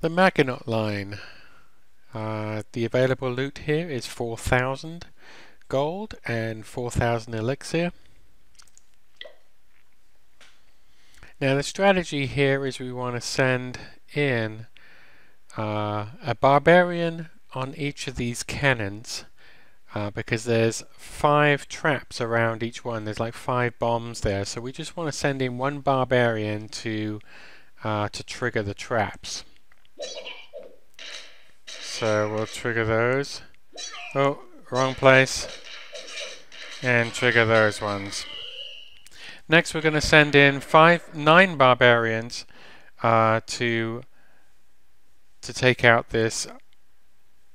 The Maginot line. Uh, the available loot here is 4,000 gold and 4,000 elixir. Now the strategy here is we want to send in uh, a barbarian on each of these cannons uh, because there's five traps around each one. There's like five bombs there, so we just want to send in one barbarian to uh, to trigger the traps. So we'll trigger those. Oh, wrong place. And trigger those ones. Next we're going to send in five, nine barbarians uh, to to take out this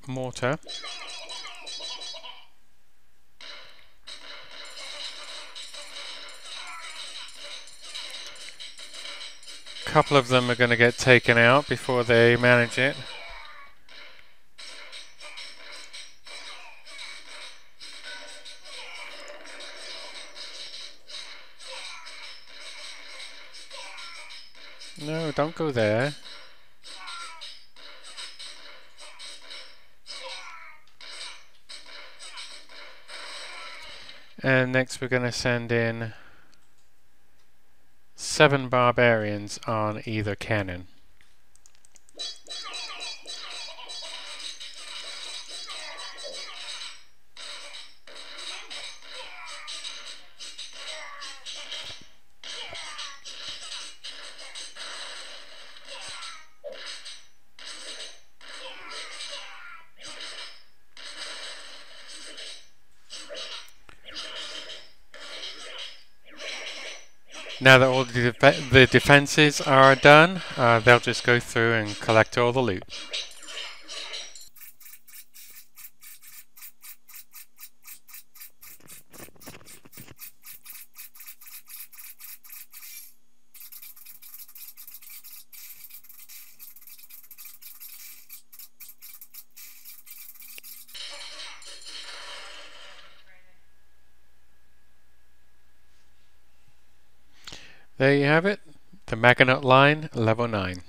mortar. Couple of them are going to get taken out before they manage it. No, don't go there. And next we're going to send in seven barbarians on either cannon. Now that all the, def the defenses are done, uh, they'll just go through and collect all the loot. There you have it, the Maginot line, level 9.